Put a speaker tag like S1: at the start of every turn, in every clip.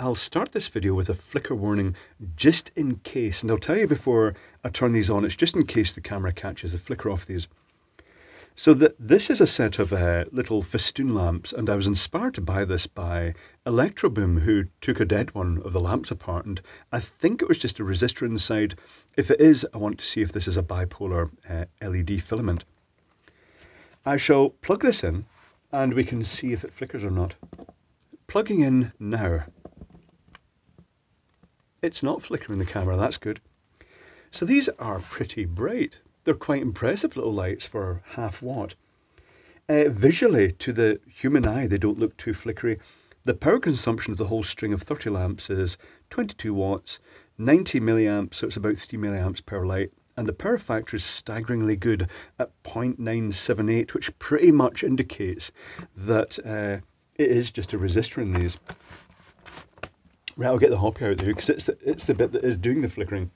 S1: I'll start this video with a flicker warning just in case, and I'll tell you before I turn these on, it's just in case the camera catches the flicker off these. So the, this is a set of uh, little festoon lamps, and I was inspired to buy this by Electroboom, who took a dead one of the lamps apart, and I think it was just a resistor inside. If it is, I want to see if this is a bipolar uh, LED filament. I shall plug this in, and we can see if it flickers or not. Plugging in now. It's not flickering the camera, that's good. So these are pretty bright. They're quite impressive little lights for half watt. Uh, visually, to the human eye, they don't look too flickery. The power consumption of the whole string of 30 lamps is 22 watts, 90 milliamps, so it's about 3 milliamps per light. And the power factor is staggeringly good at 0.978, which pretty much indicates that uh, it is just a resistor in these. Right, I'll get the hoppy out there because it's the, it's the bit that is doing the flickering.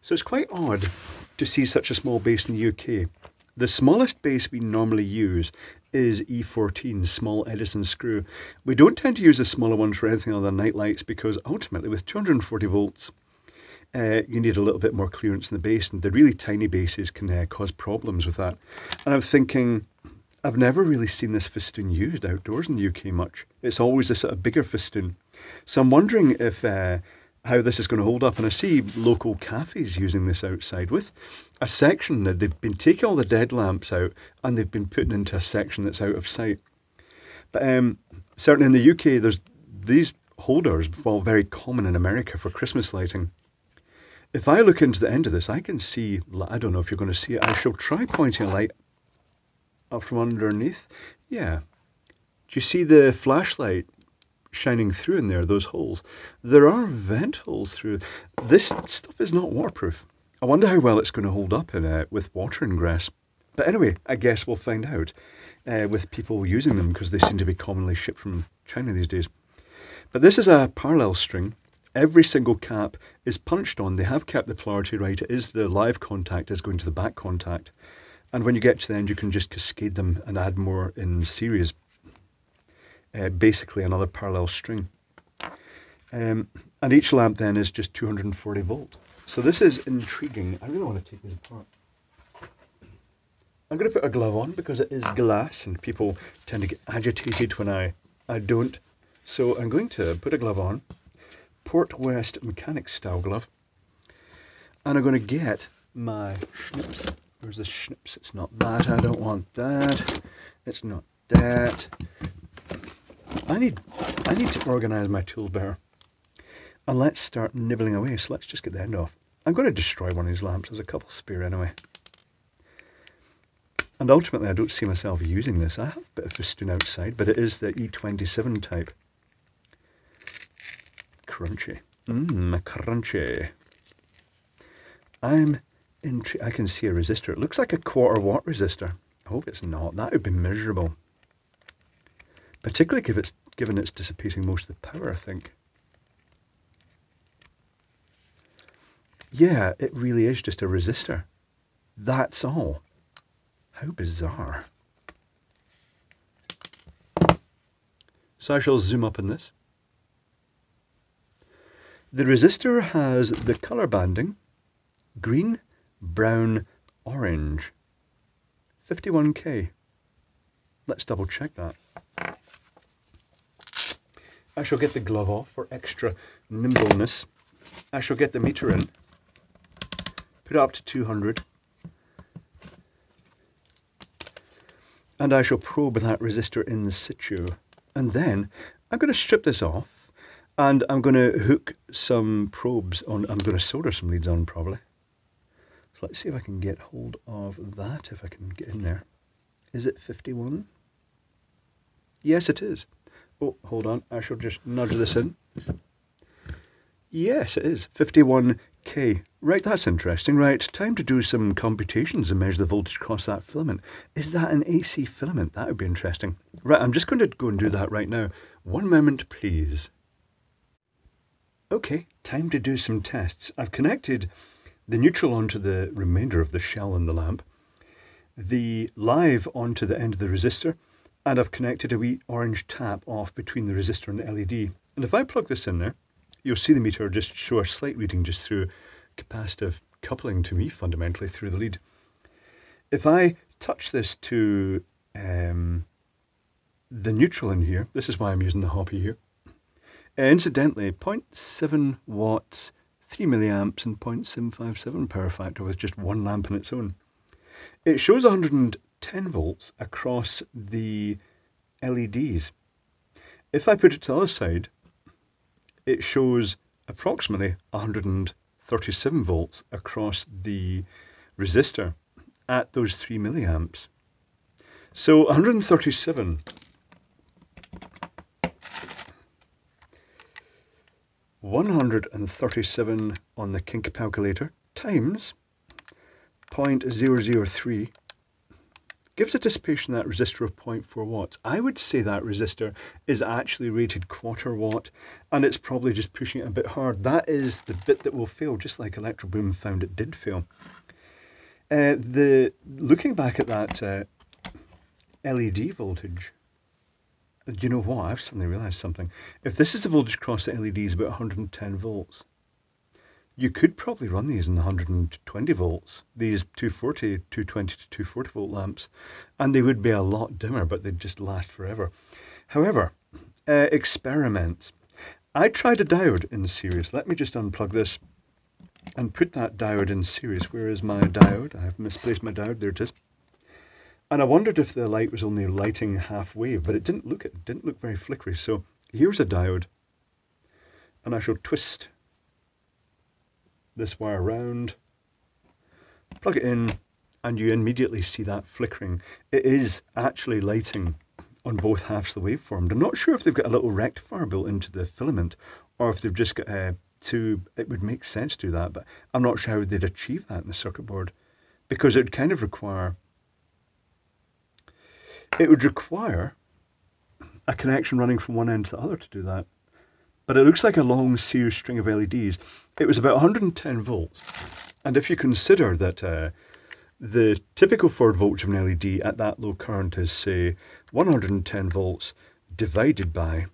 S1: So it's quite odd to see such a small base in the UK. The smallest base we normally use is E14, small Edison screw. We don't tend to use the smaller ones for anything other than night lights because ultimately with 240 volts, uh, you need a little bit more clearance in the base and the really tiny bases can uh, cause problems with that. And I'm thinking, I've never really seen this festoon used outdoors in the UK much. It's always a sort of bigger festoon. So I'm wondering if uh, how this is going to hold up. And I see local cafes using this outside with a section that they've been taking all the dead lamps out and they've been putting into a section that's out of sight. But um, certainly in the UK, there's these holders fall very common in America for Christmas lighting. If I look into the end of this, I can see, I don't know if you're going to see it, I shall try pointing a light up from underneath. Yeah. Do you see the flashlight shining through in there, those holes? There are vent holes through. This stuff is not waterproof. I wonder how well it's going to hold up in uh, with water and grass. But anyway, I guess we'll find out uh, with people using them because they seem to be commonly shipped from China these days. But this is a parallel string. Every single cap is punched on. They have kept the polarity right. It is the live contact is going to the back contact. And when you get to the end, you can just cascade them and add more in series. Uh, basically another parallel string. Um, and each lamp then is just 240 volt. So this is intriguing. I really want to take these apart. I'm going to put a glove on because it is glass and people tend to get agitated when I, I don't. So I'm going to put a glove on, Portwest mechanics style glove, and I'm going to get my schnips Where's the schnips? It's not that. I don't want that. It's not that. I need I need to organise my tools better. And let's start nibbling away. So let's just get the end off. I'm going to destroy one of these lamps. There's a couple spare anyway. And ultimately, I don't see myself using this. I have a bit of festoon outside, but it is the E27 type. Crunchy. Mmm, crunchy. I'm I can see a resistor. It looks like a quarter watt resistor. I hope it's not. That would be miserable. Particularly if it's given it's dissipating most of the power, I think. Yeah, it really is just a resistor. That's all. How bizarre. So I shall zoom up on this. The resistor has the colour banding, green, brown, orange. 51k. Let's double check that. I shall get the glove off for extra nimbleness. I shall get the meter in. Put it up to 200. And I shall probe that resistor in situ. And then I'm going to strip this off and I'm going to hook some probes on. I'm going to solder some leads on probably let's see if I can get hold of that, if I can get in there. Is it 51? Yes, it is. Oh, hold on. I shall just nudge this in. Yes, it is. 51k. Right, that's interesting. Right, time to do some computations and measure the voltage across that filament. Is that an AC filament? That would be interesting. Right, I'm just going to go and do that right now. One moment, please. Okay, time to do some tests. I've connected the neutral onto the remainder of the shell in the lamp, the live onto the end of the resistor, and I've connected a wee orange tap off between the resistor and the LED. And if I plug this in there, you'll see the meter just show a slight reading just through capacitive coupling to me fundamentally through the lead. If I touch this to um, the neutral in here, this is why I'm using the hoppy here. Incidentally, 0.7 watts, 3 milliamps and 0.757 power factor with just one lamp on its own. It shows 110 volts across the LEDs. If I put it to the other side, it shows approximately 137 volts across the resistor at those 3 milliamps. So 137 137 on the kink calculator times 0.003 gives a dissipation that resistor of 0.4 watts. I would say that resistor is actually rated quarter watt and it's probably just pushing it a bit hard. That is the bit that will fail, just like Electroboom found it did fail. Uh, the Looking back at that uh, LED voltage, you know what? I've suddenly realised something. If this is the voltage across the LEDs about 110 volts, you could probably run these in 120 volts, these 240, 220 to 240 volt lamps, and they would be a lot dimmer, but they'd just last forever. However, uh, experiments. I tried a diode in series. Let me just unplug this and put that diode in series. Where is my diode? I have misplaced my diode. There it is. And I wondered if the light was only lighting half wave, but it didn't look it didn't look very flickery. So here's a diode. And I shall twist this wire around, plug it in, and you immediately see that flickering. It is actually lighting on both halves of the waveform. I'm not sure if they've got a little rectifier built into the filament or if they've just got a tube. It would make sense to do that, but I'm not sure how they'd achieve that in the circuit board because it would kind of require it would require a connection running from one end to the other to do that. But it looks like a long series string of LEDs. It was about 110 volts. And if you consider that uh, the typical forward voltage of an LED at that low current is, say, 110 volts divided by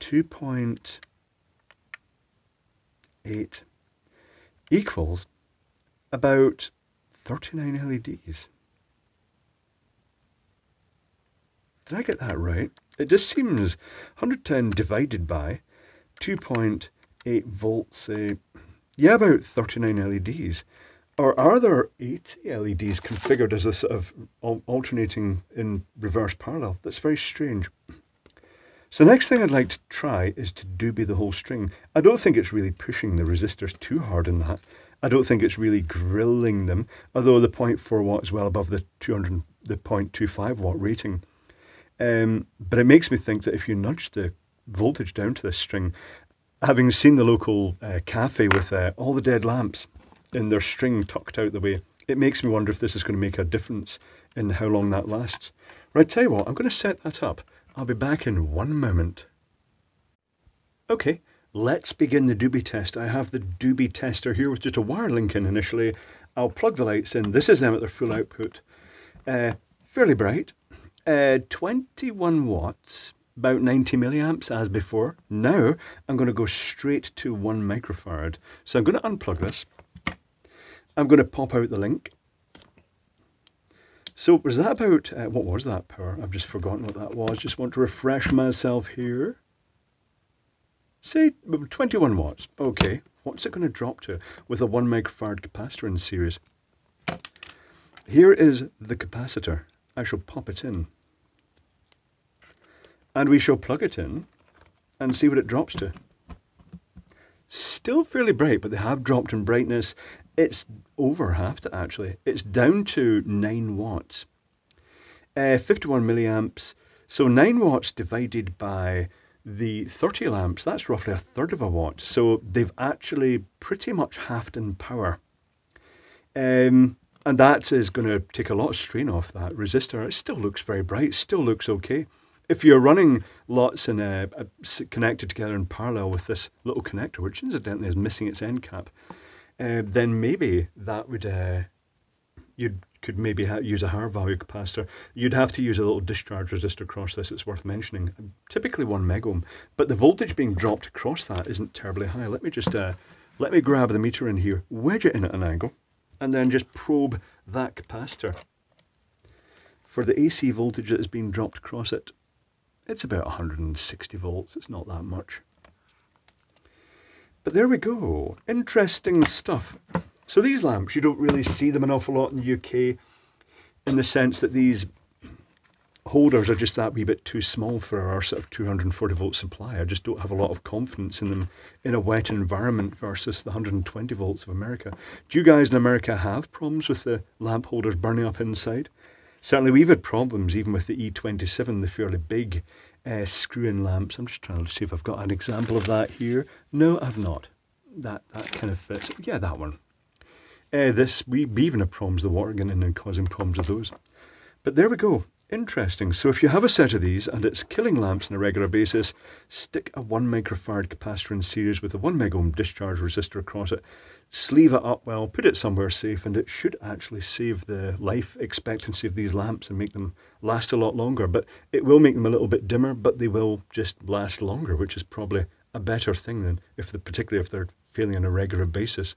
S1: 2.8 equals about 39 LEDs. Did I get that right? It just seems 110 divided by 2.8 volts, uh, yeah, about 39 LEDs. Or are there 80 LEDs configured as a sort of alternating in reverse parallel? That's very strange. So the next thing I'd like to try is to dooby the whole string. I don't think it's really pushing the resistors too hard in that. I don't think it's really grilling them, although the 0.4 watt is well above the 200, the 0.25 watt rating. Um, but it makes me think that if you nudge the voltage down to this string, having seen the local uh, cafe with uh, all the dead lamps in their string tucked out the way, it makes me wonder if this is going to make a difference in how long that lasts. Right, tell you what, I'm going to set that up. I'll be back in one moment. Okay, let's begin the dooby test. I have the dooby tester here with just a wire link in initially. I'll plug the lights in. This is them at their full output. Uh, fairly bright. Uh, 21 watts, about 90 milliamps as before. Now I'm going to go straight to 1 microfarad. So I'm going to unplug this. I'm going to pop out the link. So was that about, uh, what was that power? I've just forgotten what that was. Just want to refresh myself here. Say 21 watts. Okay, what's it going to drop to with a 1 microfarad capacitor in series? Here is the capacitor. I shall pop it in. And we shall plug it in and see what it drops to. Still fairly bright, but they have dropped in brightness. It's over half to actually. It's down to 9 watts. Uh, 51 milliamps. So 9 watts divided by the 30 lamps, that's roughly a third of a watt. So they've actually pretty much halved in power. Um, and that is going to take a lot of strain off that resistor. It still looks very bright, still looks okay. If you're running lots in a, a, connected together in parallel with this little connector, which incidentally is missing its end cap, uh, then maybe that would uh, you could maybe use a higher value capacitor. You'd have to use a little discharge resistor across this, it's worth mentioning. Typically 1 megohm, but the voltage being dropped across that isn't terribly high. Let me just, uh, let me grab the meter in here, wedge it in at an angle, and then just probe that capacitor. For the AC voltage that is being dropped across it, it's about 160 volts, it's not that much. But there we go, interesting stuff. So these lamps, you don't really see them an awful lot in the UK in the sense that these holders are just that wee bit too small for our sort of 240 volt supply. I just don't have a lot of confidence in them in a wet environment versus the 120 volts of America. Do you guys in America have problems with the lamp holders burning up inside? Certainly we've had problems even with the E27, the fairly big uh, screw-in lamps. I'm just trying to see if I've got an example of that here. No, I've not. That, that kind of fits. Yeah, that one. Uh, this, we, we even have problems with the water getting in and causing problems with those. But there we go. Interesting. So if you have a set of these and it's killing lamps on a regular basis, stick a 1 microfarad capacitor in series with a 1 megohm discharge resistor across it, sleeve it up well, put it somewhere safe, and it should actually save the life expectancy of these lamps and make them last a lot longer. But it will make them a little bit dimmer, but they will just last longer, which is probably a better thing than if the particularly if they're failing on a regular basis.